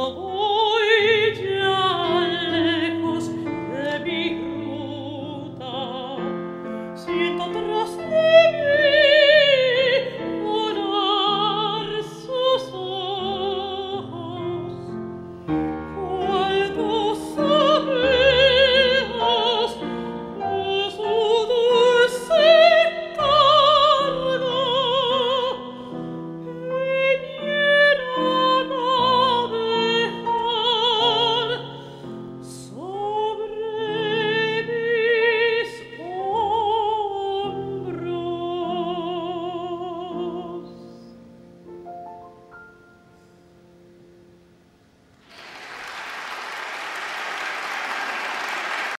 Oh.